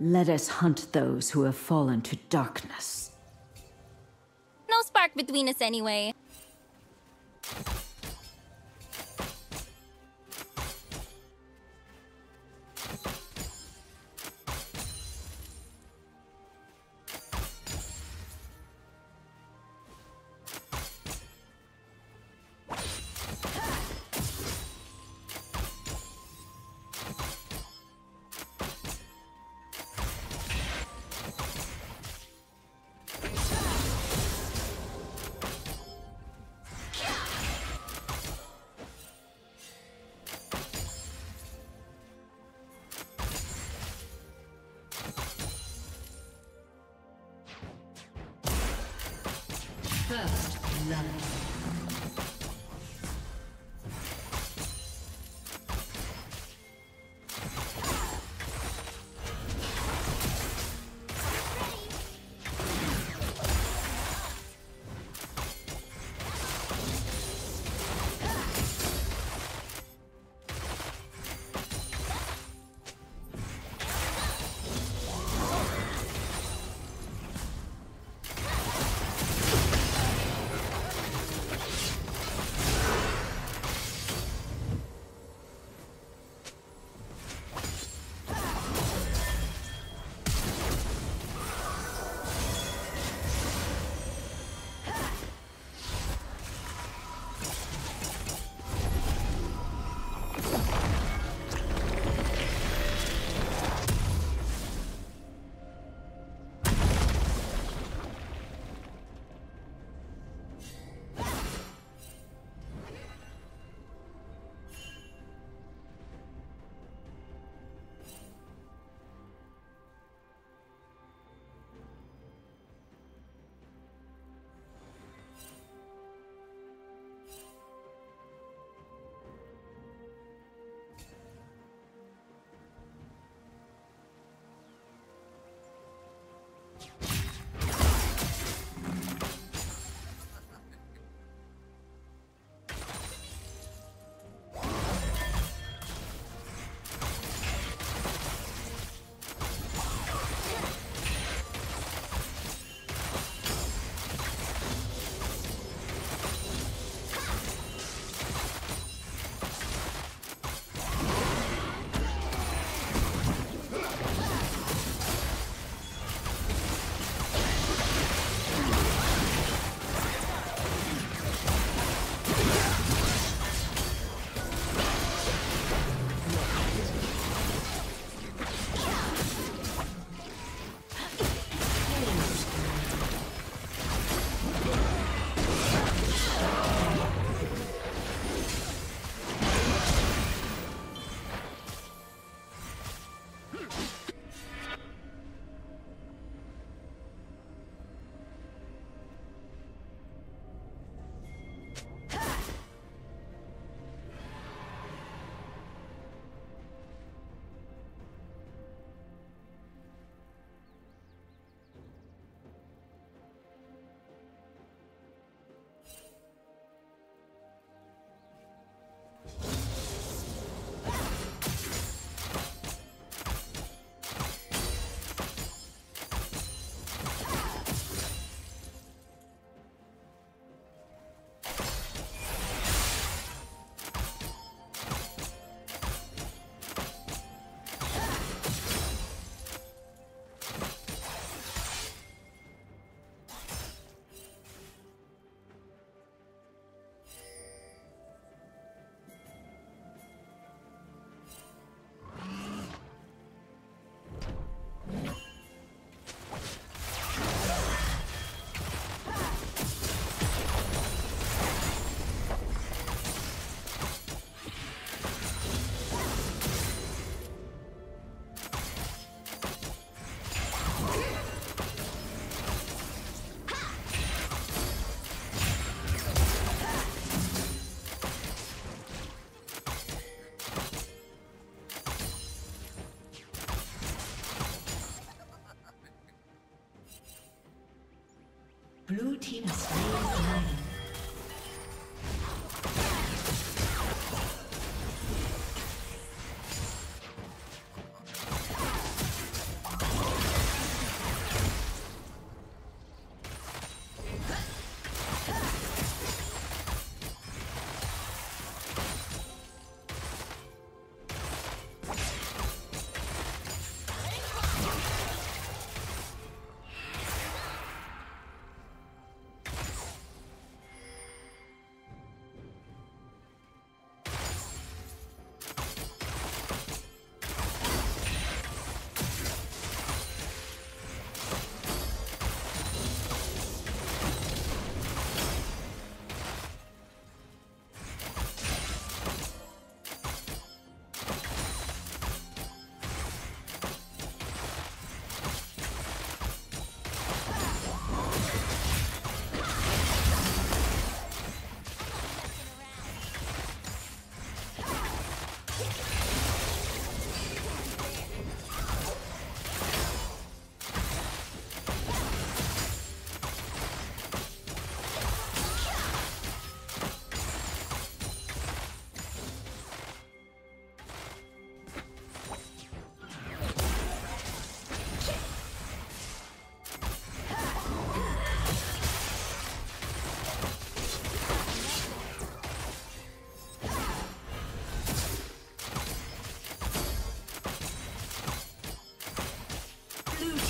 Let us hunt those who have fallen to darkness. No spark between us anyway. First love.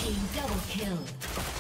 Team double kill.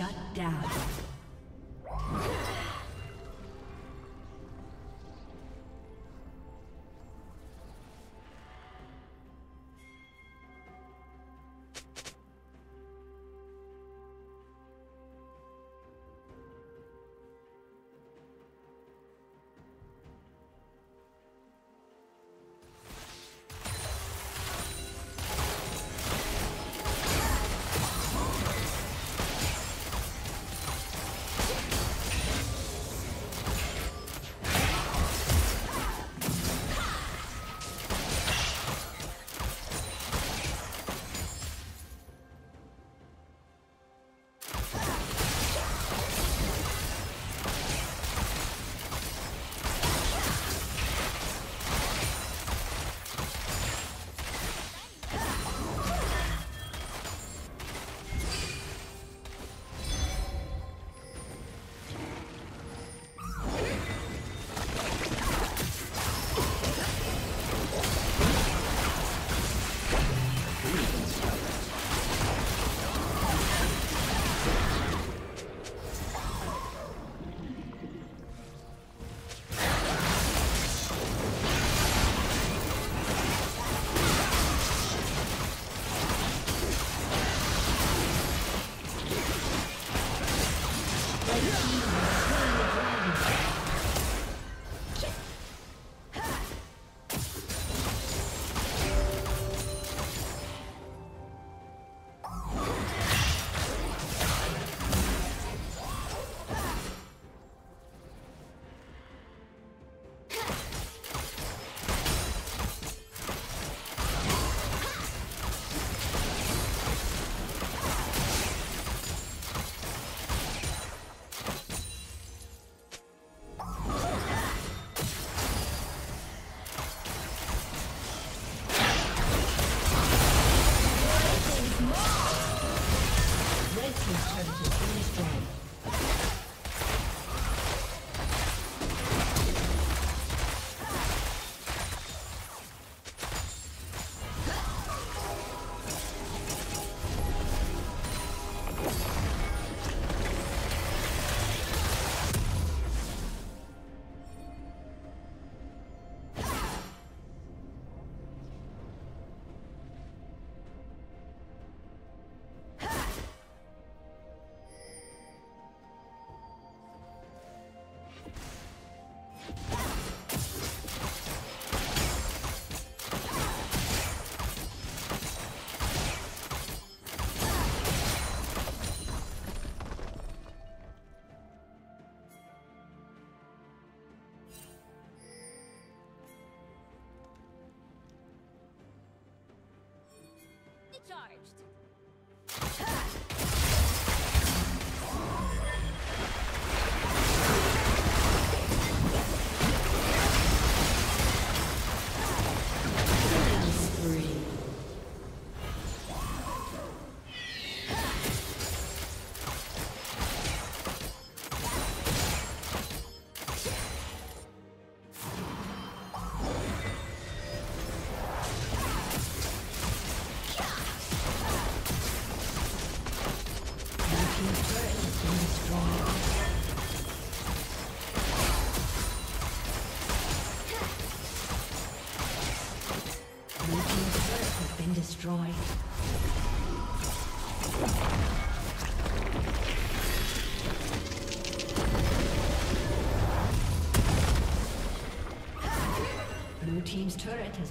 Shut down.